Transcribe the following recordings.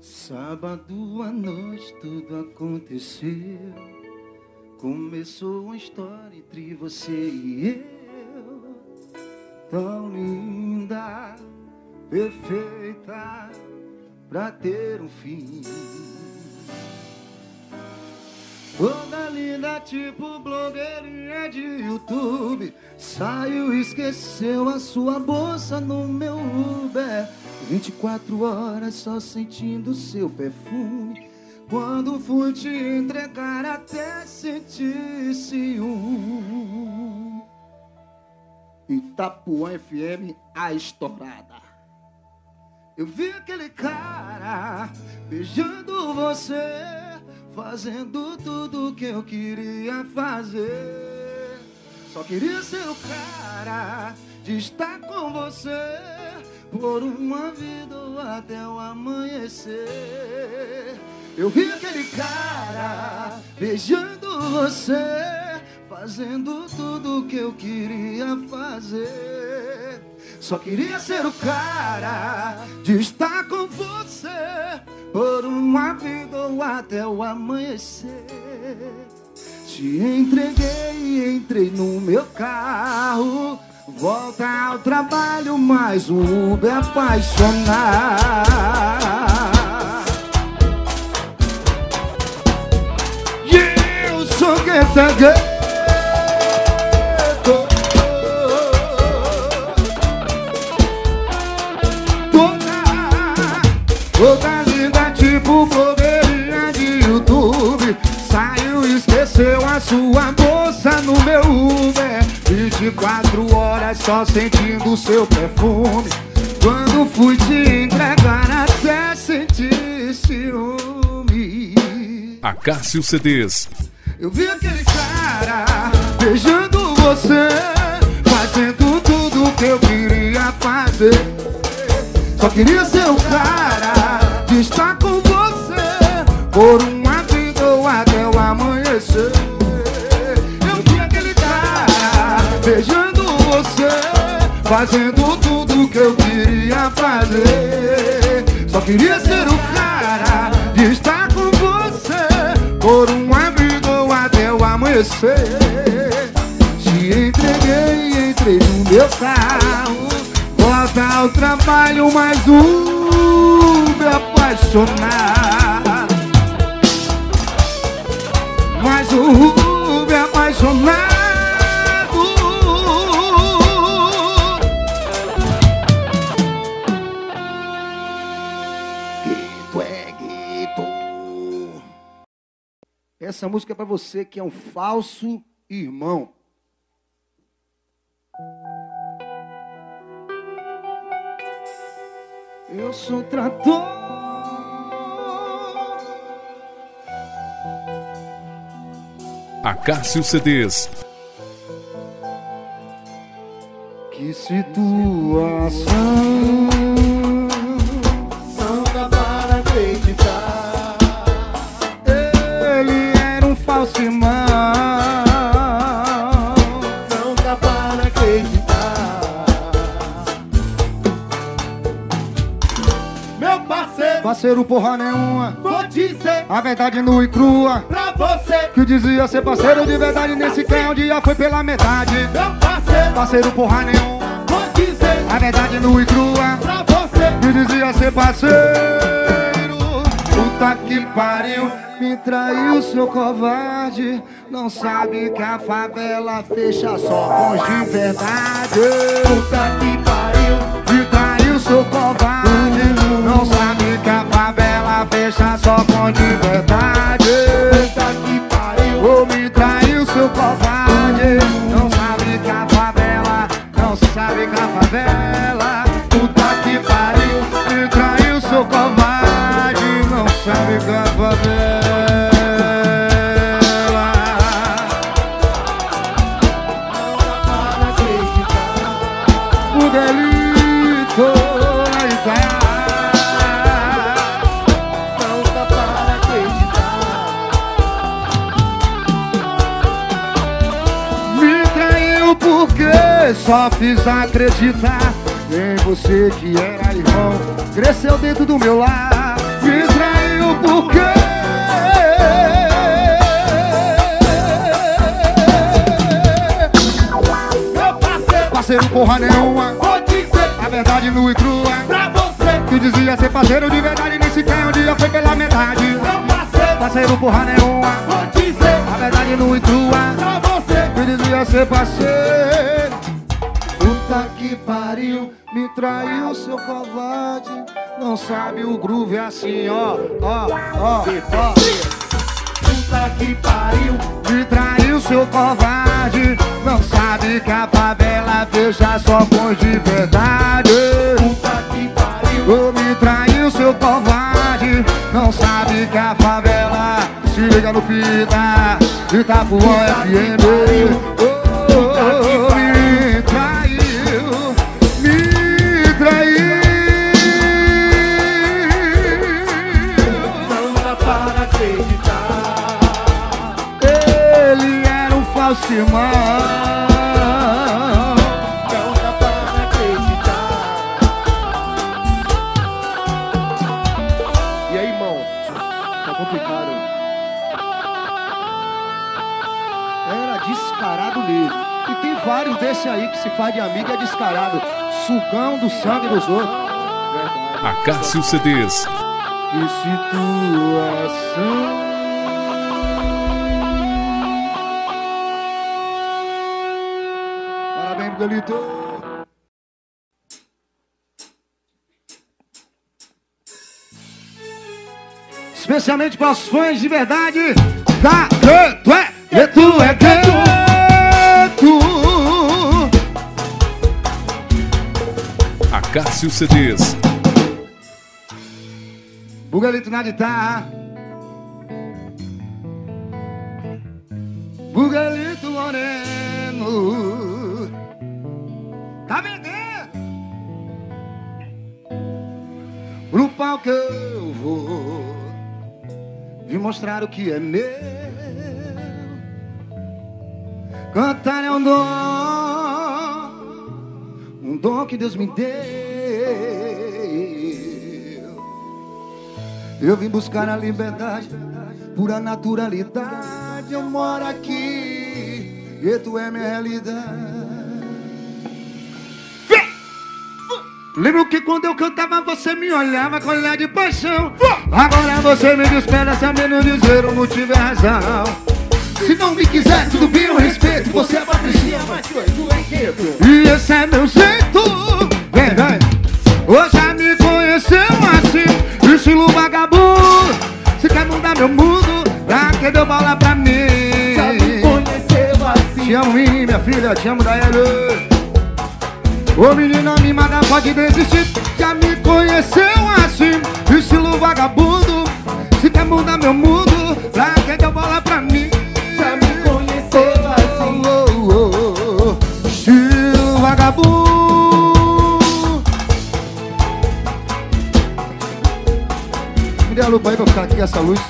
Sábado à noite tudo aconteceu. Começou uma história entre você e eu. Tão linda, perfeita, pra ter um fim. Toda linda, tipo blogueirinha de YouTube. Saiu e esqueceu a sua bolsa no meu Uber. 24 horas só sentindo seu perfume. Quando fui te entregar, até senti ciúme. Itapuã FM, a estourada. Eu vi aquele cara beijando você, fazendo tudo que eu queria fazer. Só queria ser o cara de estar com você por uma vida ou até o amanhecer. Eu vi aquele cara beijando você, fazendo tudo que eu queria fazer. Só queria ser o cara de estar com você por uma vida ou até o amanhecer. Te entreguei e entrei no meu carro. Volta ao trabalho, mais um Uber apaixonar. Eu sou quem tá Esqueceu a sua bolsa no meu Uber. 24 horas só sentindo seu perfume. Quando fui te entregar até senti ciúme. Acácio CDs. Eu vi aquele cara beijando você Fazendo tudo que eu queria fazer. Só queria ser o cara de estar com você Por uma Fazendo tudo que eu queria fazer. Só queria ser o cara de estar com você. Por uma vida ou até o amanhecer. Te entreguei entrei no meu carro. Volta ao trabalho, mais um me apaixonar. Mais um me apaixonado Essa música é pra você que é um falso irmão Eu sou trator. Acácio CDs. Que situação. Parceiro, porra nenhuma. vou dizer A verdade nua e crua. pra você. Que dizia ser parceiro de verdade nesse que um dia foi pela metade. Meu parceiro, Parceiro porra nenhuma. vou dizer A verdade nua e crua. pra você. Que dizia ser parceiro. Puta que pariu, me traiu seu covarde. Não sabe que a favela fecha só com de verdade. Puta que pariu, Me traiu seu covarde. Não sabe favela acreditar em você que era irmão. Cresceu dentro do meu lar, me traiu por quê? Meu parceiro, Parceiro porra nenhuma, vou dizer a verdade nua e crua. pra você. Que dizia ser parceiro de verdade, nem sequer um dia foi pela metade. Meu parceiro, Parceiro porra nenhuma, vou dizer a verdade nua e crua. pra você. Me dizia ser parceiro Puta que pariu Me traiu seu covarde. Não sabe o groove é assim, ó Ó, ó, ó. Puta que pariu. Me traiu seu covarde. Não sabe que a favela fecha só com de verdade. Puta que pariu. Me traiu seu covarde. Não sabe que a favela Se liga no Pita Itapuã FM Ô, ô, ô, era falso irmão Não dá para acreditar. E aí, irmão? Tá complicado. Era descarado mesmo. E tem vários desse aí que se faz de amigo é descarado. Sugão do sangue dos outros. Acácio CDs. Que situação. Parabéns, Miguelito. Especialmente para os fãs de verdade da Canto é, Canto é, Canto. Acácio CDs. Bugalito na guitarra. Bugalito moreno. Tá vendendo? Pau que eu vou. Vim mostrar o que é meu. Cantar é um dom. Um dom que Deus me deu. Eu vim buscar a liberdade, pura naturalidade. Eu moro aqui e tu é minha realidade. Lembro que quando eu cantava você me olhava com olhar de paixão. Agora você me despeda sabendo dizer o motivo e a razão. Se não me quiser, tudo bem, eu respeito. Você é patricinha, mas tu é quieto. E esse é meu jeito. Vem, vem. Hoje já me conheceu assim, estilo vagabundo. Se quer mudar meu mundo, pra que deu bola pra mim? Já me conheceu assim. Te amo, minha filha, te amo, Daiane. Ô menina mimada, pode desistir. Já me conheceu assim, estilo vagabundo. Se quer mudar meu mundo, pra que deu bola pra mim? Já me conheceu assim. Oh, oh, oh. Estilo vagabundo. Me dê a lupa aí pra ficar aqui essa luz.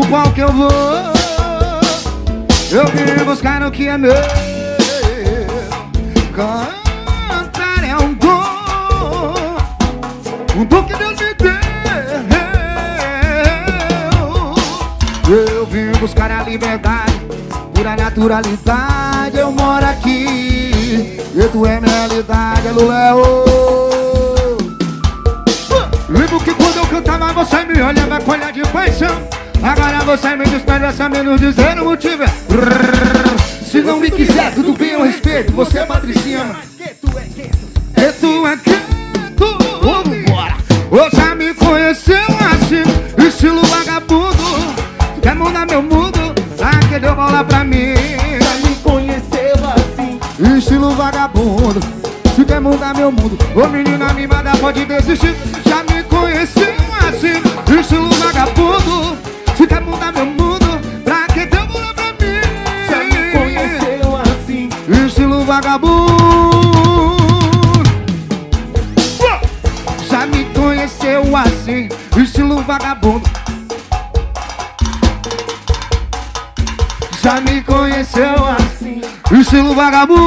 O qual que eu vou Eu vim buscar o que é meu. Cantar é um dom Um dom que Deus me deu. Eu vim buscar a liberdade Pura naturalidade. Eu moro aqui E tu é minha realidade, é Léo Lembro que quando eu cantava você me olhava com olhar de paixão Agora você me despede sabendo dizer o motivo é. Se não me quiser, tudo bem, eu respeito. Você é patricinha, mas Que tu é que tu. tu é quieto. Vambora. Ou já me conheceu assim Estilo vagabundo. Quer mudar meu mundo? Ah, que deu bola pra mim. Já me conheceu assim. Estilo vagabundo. Se quer mudar meu mundo Ô menina mimada pode desistir. Já me conheceu assim Estilo vagabundo vagabundo Já me conheceu assim, estilo vagabundo. Já me conheceu assim, estilo vagabundo.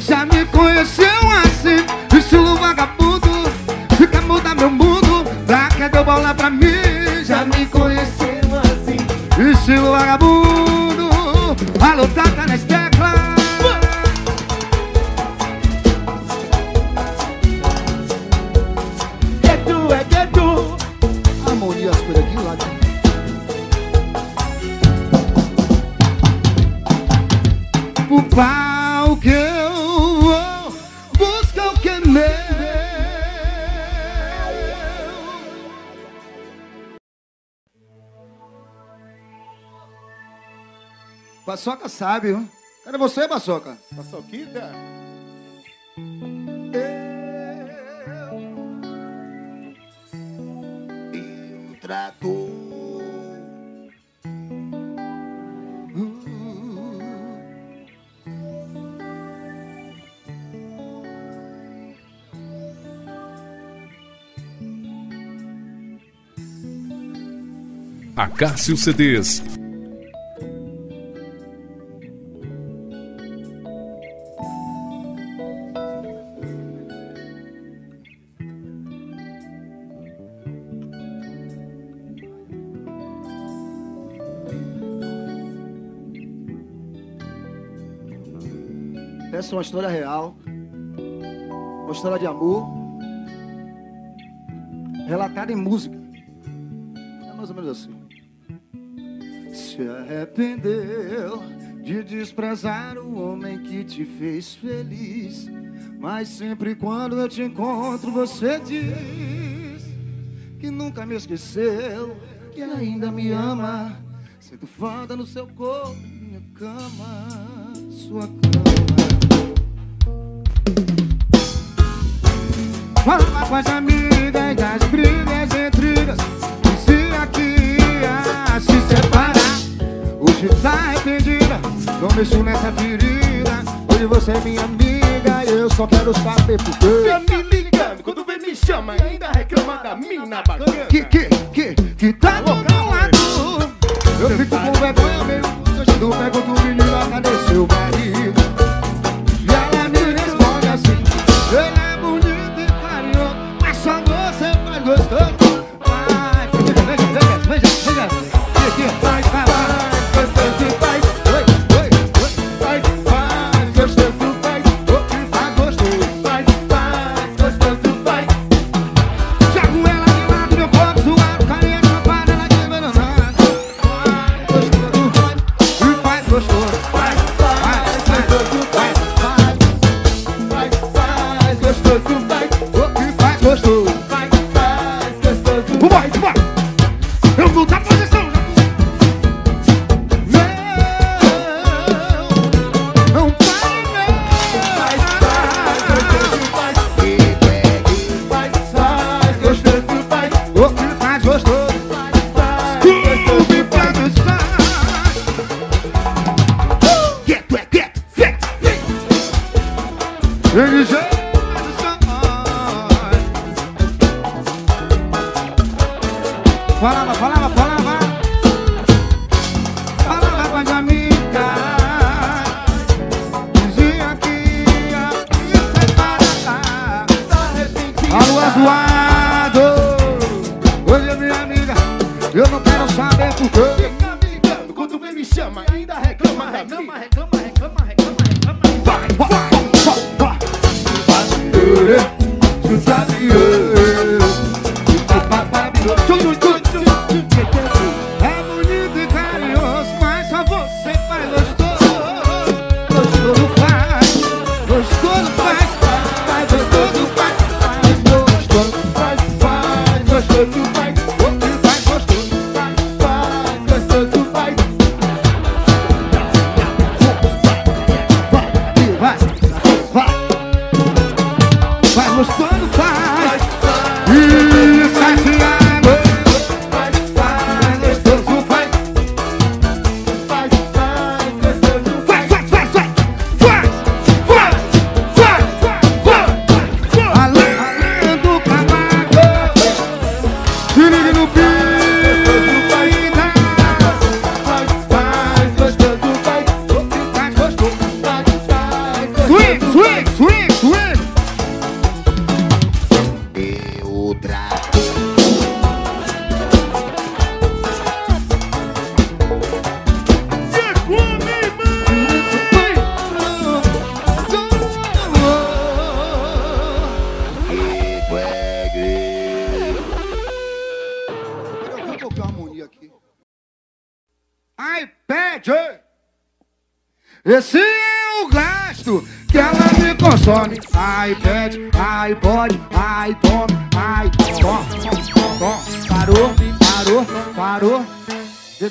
Já me conheceu assim, estilo vagabundo. Fica mudar meu mundo, pra que deu bola pra mim? Já me conheceu assim, estilo vagabundo. Alô, Viu? Cadê você, Paçoca? Paçoquita? Eu trator. Acácio CDs. É uma história real. Uma história de amor. Relatada em música. É mais ou menos assim. Se arrependeu de desprezar o homem que te fez feliz. Mas sempre quando eu te encontro, você diz que nunca me esqueceu, que ainda me ama. Sinto falta no seu corpo, minha cama, sua cama. Com as amigas das brigas e intrigas Dizia que ia se separar Hoje tá arrependida Não mexo nessa ferida. Hoje você é minha amiga E eu só quero saber por Fica quê me ligando, quando vem me chama, ainda reclama da mina bacana. Que, que, que, que tá do meu lado Eu fico com vergonha mesmo. Eu pergunto menina, cadê seu Vamos todos.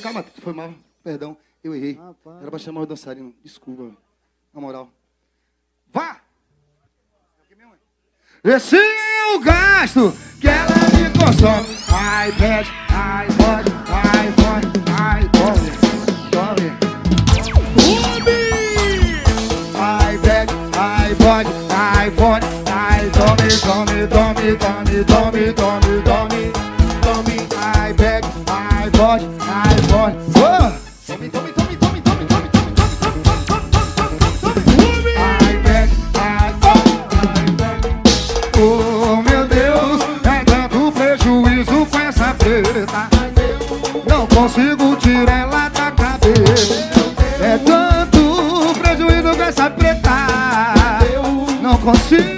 Calma, foi mal. Perdão, eu errei. Era pra chamar o dançarino. Desculpa, na moral. Vá! Esse é o gasto que ela me consome. iPad, iPod, iPhone, iPhone, tome. iPad, iPod, iPhone, iPhone, tome, tome, tome, tome, tome, tome, tirar ela da cabeça. É tanto prejuízo com essa preta. Não consigo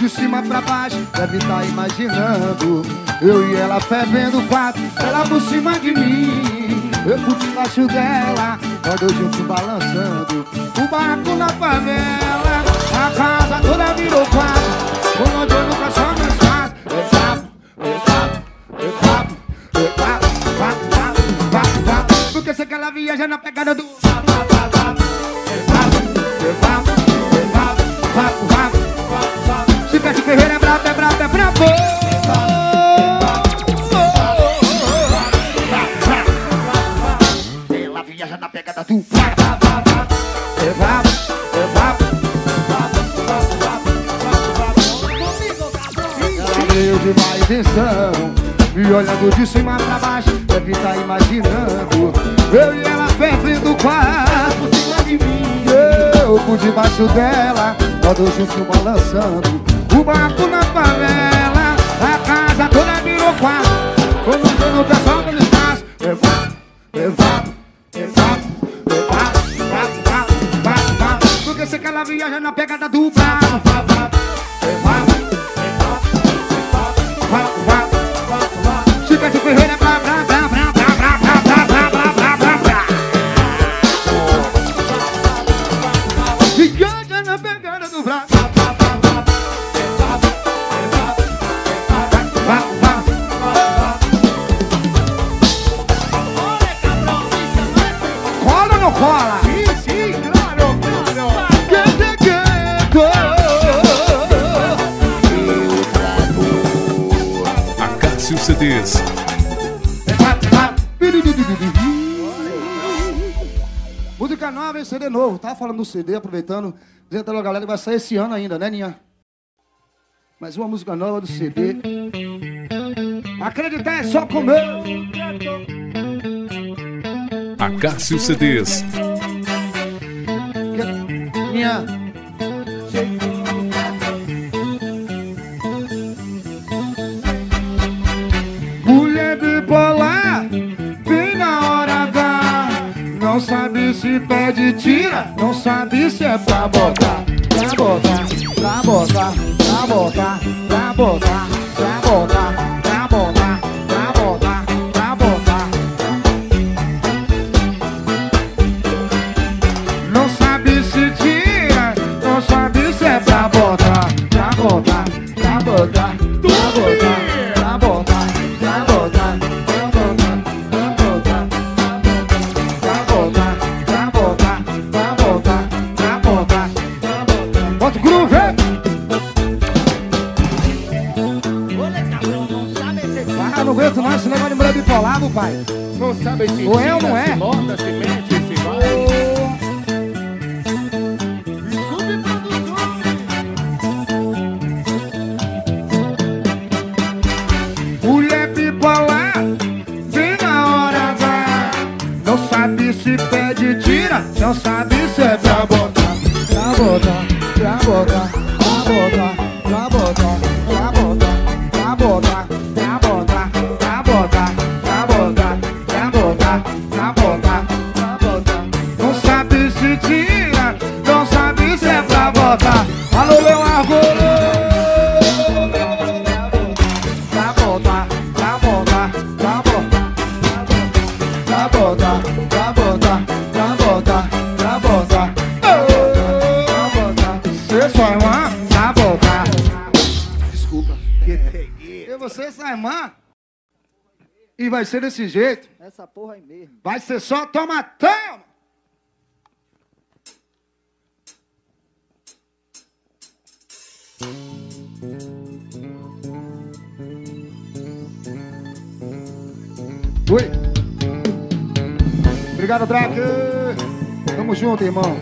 de cima pra baixo, deve estar imaginando. Eu e ela fervendo o quarto, ela por cima de mim. Eu por debaixo dela, nós dois juntos balançando. O barco na favela, a casa toda virou quadro. Com nós dois nunca só nos faz. É papo, é papo, é papo, é papo, papo, papo, papo, papo. Porque sei que ela viaja na pegada do. É papo, é Ferreira é brabo, é brabo, é brabo. Ela viaja na pegada do. É brabo, é brabo. Veio de má intenção Me olhando de cima pra baixo Deve estar imaginando Eu e ela fervendo o quarto Por cima de mim Eu por debaixo dela Nós dois juntos balançando O barco na favela. A casa toda virou quarto Quando eu tô no pessoal do espaço Levado, levado, levado Levado, vapo, vapo, vapo Porque sei que ela viaja na pegada do bravo Música nova, hein? CD novo. Tava falando do CD, aproveitando. Dizendo a galera que vai sair esse ano ainda, né, Ninha? Mais uma música nova do CD. Acreditar é só comer. Acácio CDs. Ninha. Tira, não sabe se é pra não sabe ser desse jeito. Essa porra aí mesmo. Vai ser só toma, toma. Oi. Obrigado, Drake. Tamo junto, irmão.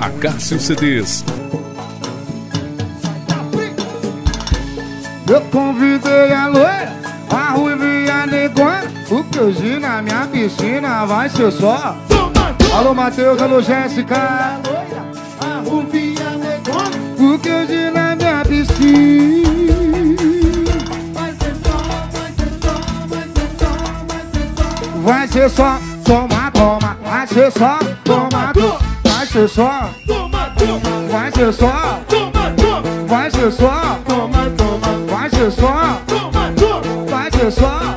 Acácio CDs. Eu convidei a loira, a ruiva e a negona Porque hoje na minha piscina vai ser só. Alô, Matheus, alô, Jéssica. Ruvinha negona Porque hoje na minha piscina vai ser só, vai ser só, vai ser só, vai ser só. Vai ser só, toma, toma Vai ser só, toma, toma Vai ser só, Toma, toma, vai ser só. Toma, toma, Vai ser só, toma, toma, vai ser só. Toma, toma, Vai ser só,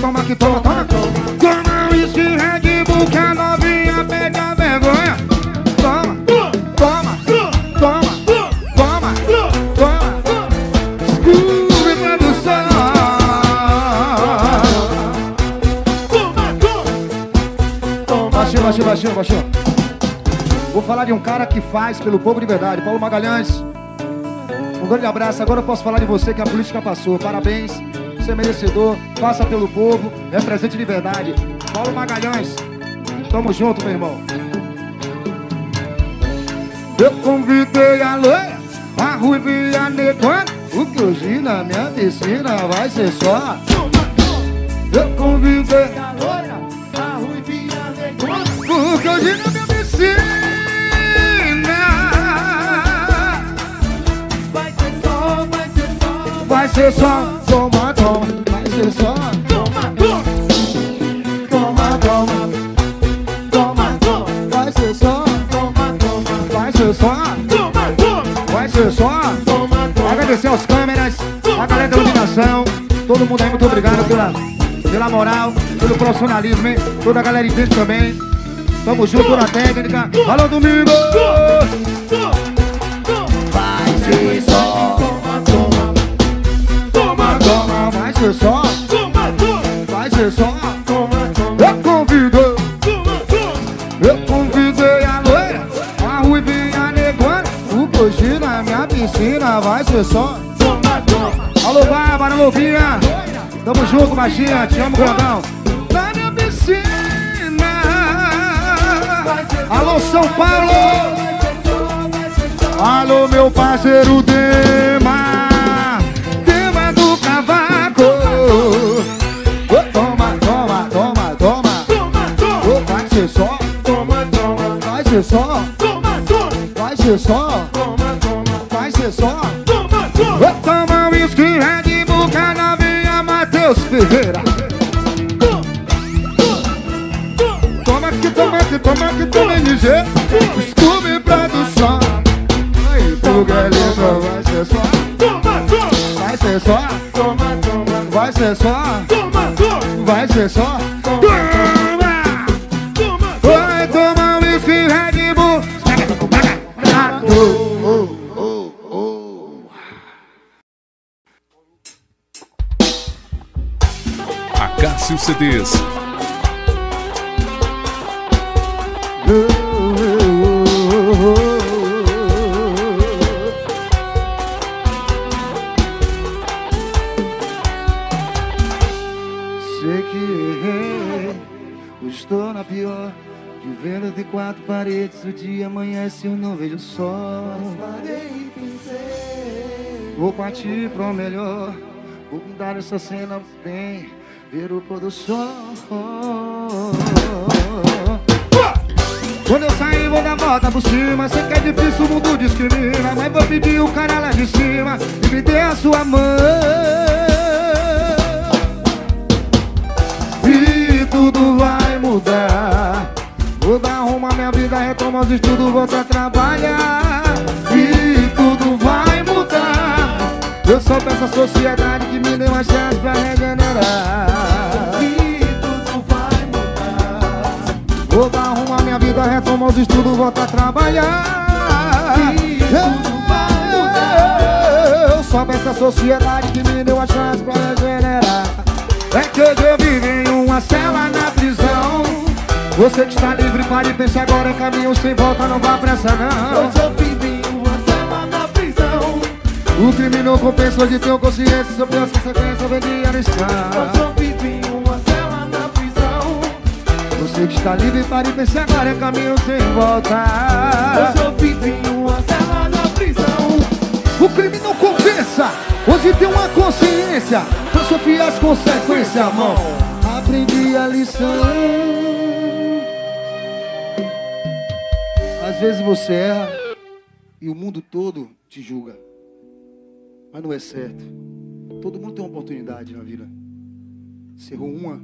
toma, toma aqui, toma toma, toma. Toma um whisky Red Bull que a novinha perde a vergonha. Toma, toma, toma, toma, toma. Scooby produção. Baixinho, baixinho, baixinho, baixinho Vou falar de um cara que faz pelo povo de verdade Paulo Magalhães. Um grande abraço, agora eu posso falar de você que a política passou. Parabéns, você é merecedor. Faça pelo povo, represente de verdade. Paulo Magalhães. Tamo junto, meu irmão. Eu convidei a loira A ruiva e a negona O que hoje na minha piscina vai ser só. Eu convidei A loira, a ruivinha negona. porque hoje na minha piscina Vai ser só, Agradecer aos câmeras A galera da iluminação. Todo mundo aí, muito obrigado pela, pela moral Pelo profissionalismo, hein? Toda a galera de dentro também. Tamo junto na técnica. Alô, domingo Vai ser só. Toma, toma, toma, Toma, vai ser só. Toma, toma, Vai ser só. Toma, toma, Eu convido vai toma, Alô, Bárbara, novinha Tamo junto, baixinha, te amo, grandão. Na minha piscina. Alô, São Paulo. Alô, meu parceiro Dema. Dema do Cavaco. Toma, toma, toma, toma toma, toma, Vai ser só, toma, toma, vai ser só. Toma, toma, Vai ser só, toma, toma, toma, toma. Vou tomar whisky, Red Bull, canavinha, Matheus Ferreira. Que toma, que toma, que toma NG Scooby Produção. Aí, tu quer lindo, vai ser só. Toma, toma, Vai ser só. Toma, toma, Vai ser só. Toma, toma, Vai ser só Acácio CDs. Sei que errei, estou na pior. Vivendo de quatro paredes, o dia amanhece eu não vejo sol. Vou partir pro melhor, vou mudar essa cena bem, ver o pôr do sol. Quando eu sair, vou dar volta por cima. Sei que é difícil, o mundo discrimina. Mas vou pedir o cara lá de cima e me dê a sua mão. E tudo vai mudar. Vou dar à minha vida, retomar os estudos, voltar a trabalhar. E tudo vai mudar. Eu peço à sociedade que me dê uma chance pra regenerar. E tudo vai mudar. Vou à minha vida, retomar os estudos, voltar a trabalhar. E tudo vai mudar. Eu peço à sociedade que me dê uma chance pra regenerar. É que hoje eu vivo em uma cela na prisão. Você que está livre, pare e pense agora caminho sem volta, não vá pressa não. Hoje eu vivi O crime não compensa, hoje tenho consciência sobre as consequências, eu vendi a Hoje lição. eu vivi uma semana na prisão. Você que está livre, pare e pense agora é caminho sem volta. Eu vivi uma semana na prisão. O crime não compensa, hoje tem uma consciência Pra sofrer as consequências, mão Aprendi a lição Às vezes você erra E o mundo todo te julga Mas não é certo Todo mundo tem uma oportunidade na vida Se errou uma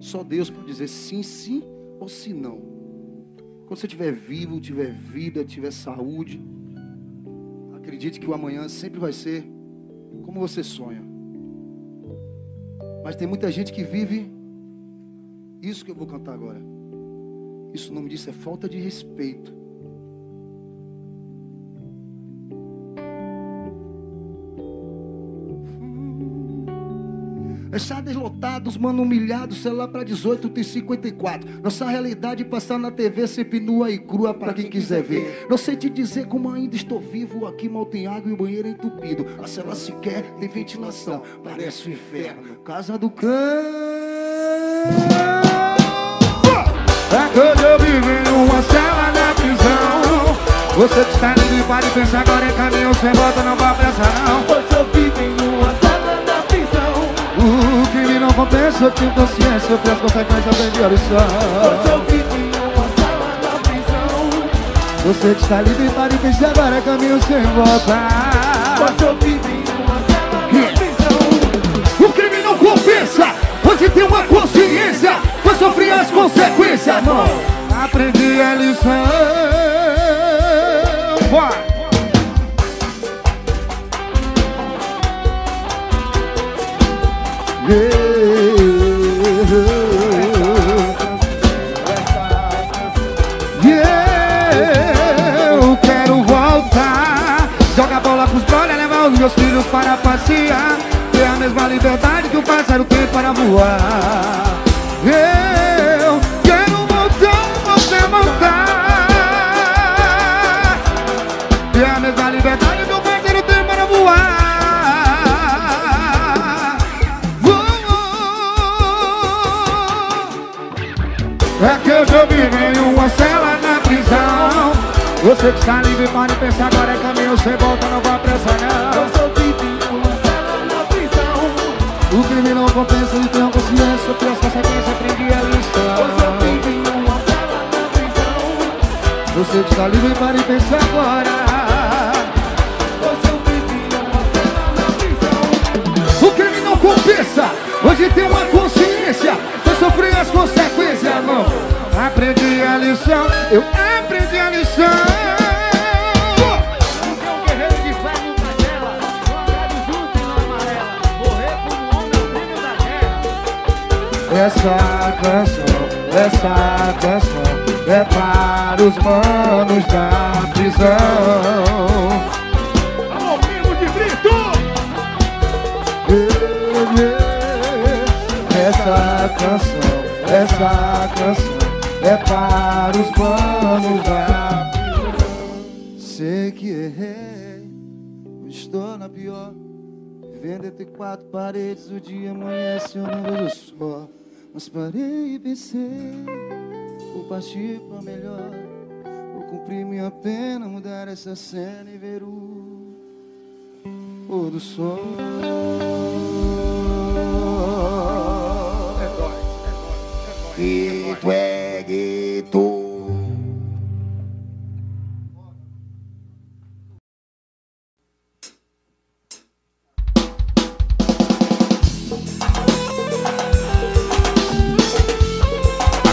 Só Deus pode dizer sim, sim ou sim não Quando você estiver vivo, tiver vida, tiver saúde Acredite que o amanhã sempre vai ser como você sonha. Mas tem muita gente que vive isso que eu vou cantar agora. Isso o nome disso é falta de respeito. Estradas lotados, mano humilhado, celular pra 18 tem 54. Nossa realidade passar na TV sempre nua e crua pra quem quiser ver. Não sei te dizer como ainda estou vivo. Aqui mal tem água e o banheiro é entupido. A cela sequer tem ventilação, parece o inferno. Casa do cão. É que eu vivo em uma cela na prisão. Você que está livre, e pensa agora em caminho sem volta, não vá pressa não. Hoje eu vivi uma não compensa, eu tenho consciência, eu fiz as consequências, aprendi a Hoje lição. eu vivi uma semana na prisão. Você que está livre, pare e pense agora, é caminho sem volta. Hoje eu vivi uma semana na prisão. O crime não compensa, hoje tem uma consciência, vai sofrer as consequências, mão. Aprendi a lição. Meus filhos para passear. Ter a mesma liberdade que o pássaro tem para voar Você que está livre pode pensar agora é caminho sem volta, não vá pressa não eu vivi uma semana na prisão. O crime não compensa e tenho consciência Eu as consequências, aprendi a Hoje eu lição vivi uma semana na prisão. Você que está livre pode pensar agora eu vivi uma semana na prisão. O crime não compensa Hoje tem uma consciência Eu sofri as consequências, irmão aprendi a lição, eu aprendi Essa canção, essa canção é para os manos da prisão. Alô, primo de Brito! Essa canção, essa canção é para os manos da. Sei que errei, estou na pior. Vivendo entre quatro paredes, o dia amanhece, eu não vejo o sol. Mas parei e pensei, vou partir pra melhor. Vou cumprir minha pena, mudar essa cena e ver o pôr do sol. É nóis, é nóis, é nóis. Guito é.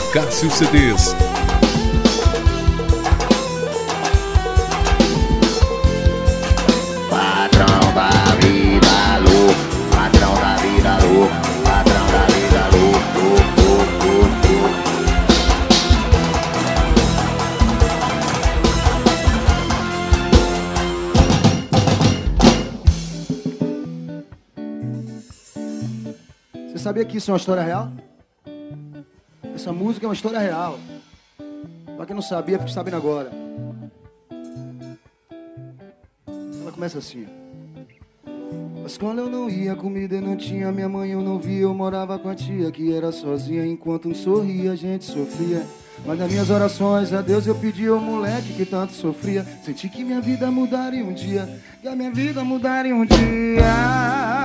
Acácio CDs. Patrão da vida louco, patrão da vida louco, patrão da vida louco, louco, louco, louco. Você sabia que isso é uma história real? Essa música é uma história real. Pra quem não sabia, fique sabendo agora. Ela começa assim. A escola eu não ia, comida não tinha, minha mãe eu não via, eu morava com a tia que era sozinha, enquanto um sorria, a gente sofria. Mas nas minhas orações a Deus eu pedi ao moleque que tanto sofria. Senti que minha vida mudaria um dia, que a minha vida mudaria um dia.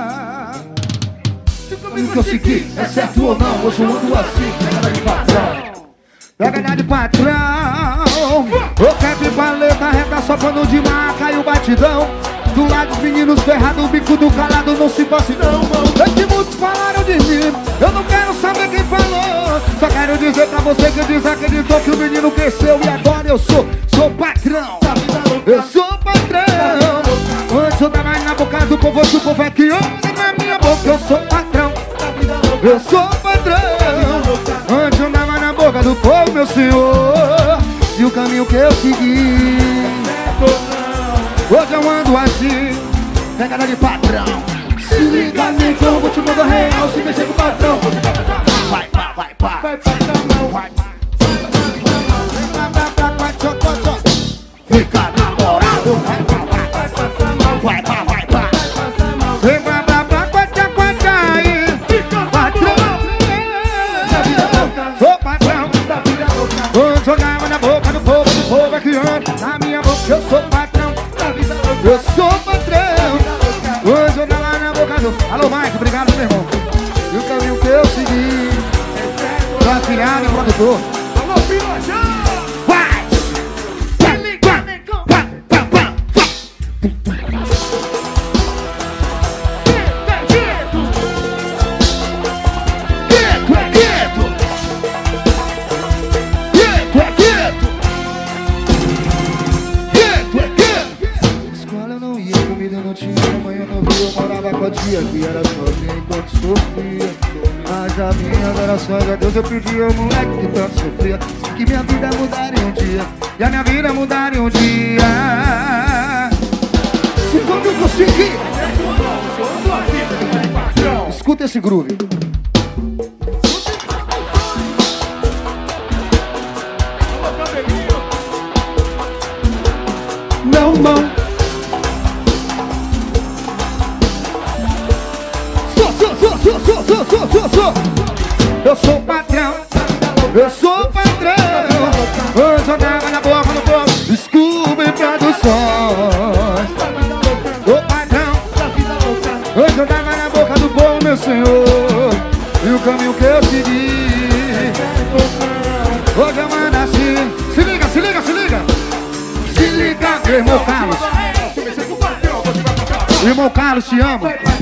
Caminho que eu segui é certo ou não, hoje eu ando assim, pegada de patrão. Pegada de patrão. O cap paleta, reta só pano de marca e o batidão. Do lado dos meninos ferrados, o bico do calado não se passe não. É que muitos falaram de mim, eu não quero saber quem falou. Só quero dizer pra você que desacreditou que o menino cresceu e agora eu sou, sou patrão. Eu sou patrão. Antes eu tava na boca do povo, o povo é que ouve Eu sou patrão. Antes eu andava na boca do povo, meu senhor. E o caminho que eu segui. Hoje eu ando assim, pegada de patrão. Se liga, negão, vou te mandar real. Se mexer com o patrão, vou te Mike, obrigado, meu irmão. E o caminho que eu segui. Tô afilhado e produtor. Alô, Pirojão! Deus eu pedi ao moleque que tanto sofria. Que minha vida mudaria um dia, e a minha vida mudaria um dia. Carlos, te amo.